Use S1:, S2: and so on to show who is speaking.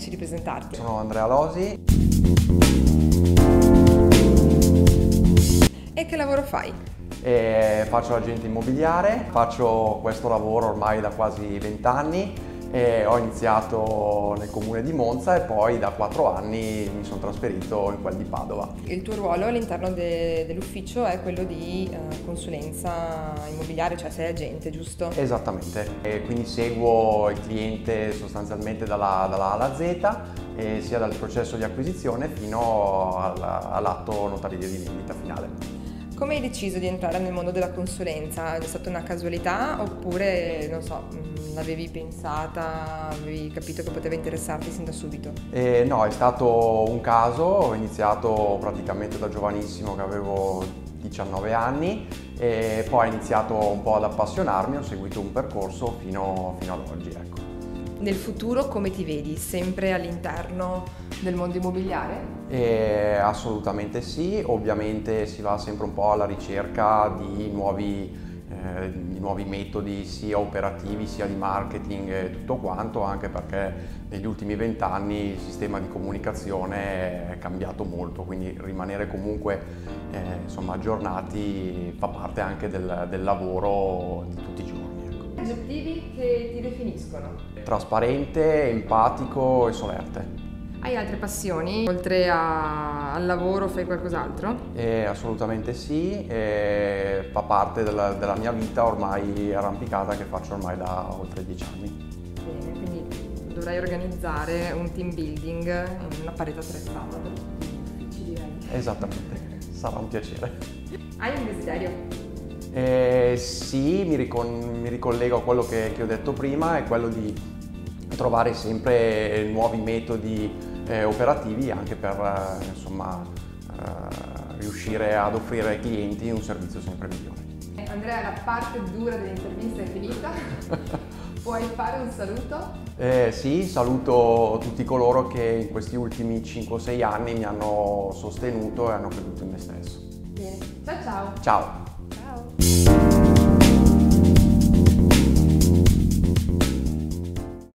S1: dici di presentarti?
S2: Sono Andrea Losi.
S1: E che lavoro fai?
S2: E faccio l'agente immobiliare, faccio questo lavoro ormai da quasi 20 anni e ho iniziato nel comune di Monza e poi da quattro anni mi sono trasferito in quel di Padova.
S1: Il tuo ruolo all'interno de- dell'ufficio è quello di eh, consulenza immobiliare, cioè sei agente, giusto?
S2: Esattamente, e quindi seguo il cliente sostanzialmente dalla, dalla A alla Z, sia dal processo di acquisizione fino al, all'atto notarile di vendita finale.
S1: Come hai deciso di entrare nel mondo della consulenza? È stata una casualità oppure, non so, mh, l'avevi pensata, avevi capito che poteva interessarti sin da subito?
S2: E no, è stato un caso, ho iniziato praticamente da giovanissimo che avevo 19 anni e poi ho iniziato un po' ad appassionarmi, ho seguito un percorso fino, fino ad oggi. Ecco.
S1: Nel futuro come ti vedi? Sempre all'interno del mondo immobiliare?
S2: E assolutamente sì, ovviamente si va sempre un po' alla ricerca di nuovi, eh, di nuovi, metodi sia operativi sia di marketing e tutto quanto, anche perché negli ultimi vent'anni il sistema di comunicazione è cambiato molto, quindi rimanere comunque eh, insomma, aggiornati fa parte anche del, del lavoro di tutti i giorni.
S1: Aggettivi che ti definiscono?
S2: Trasparente, empatico e solerte.
S1: Hai altre passioni? Oltre a, al lavoro fai qualcos'altro?
S2: Eh, assolutamente sì, eh, fa parte della, della, mia vita ormai arrampicata che faccio ormai da oltre dieci anni.
S1: Bene, quindi dovrai organizzare un team building in una parete attrezzata per tutti gli uffici direi.
S2: Esattamente, sarà un piacere.
S1: Hai un desiderio?
S2: Eh, sì, mi, ricon- mi, ricollego a quello che, che ho detto prima, è quello di trovare sempre nuovi metodi eh, operativi anche per eh, insomma, eh, riuscire ad offrire ai clienti un servizio sempre migliore.
S1: Andrea, la parte dura dell'intervista è finita. Puoi fare un saluto?
S2: Eh, sì, saluto tutti coloro che in questi ultimi 5-6 anni mi hanno sostenuto e hanno creduto in me stesso.
S1: Bene, ciao ciao!
S2: Ciao!
S1: Ciao!